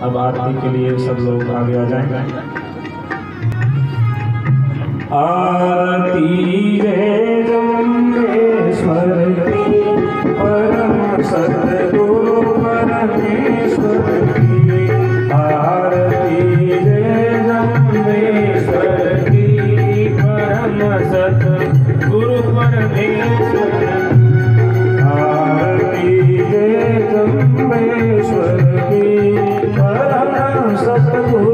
اب آرتی کے لیے سب لوگ آگے آ جائیں آرتی رے ಪ್ರಭು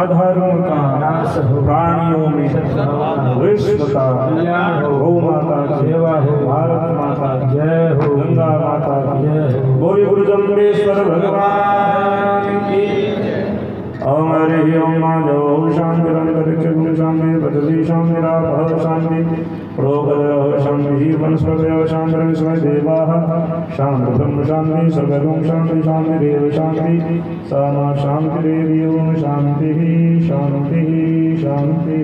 مدھروں کا پرانیوں میں وشو کا گو ماتا سیوا ہو بھارت ماتا جے ہو گنگا ماتا جے ہو گوری گرو جمبیشور بھگوان کی اوم ہری اوم جو شانتی رنگ شامنے بدلی شامنے راپ شامنے روگ شامنے جیون سوتے شانت بم شام سگ شام شان دیہ شانتی سا شانت ری شان شانتی شانتی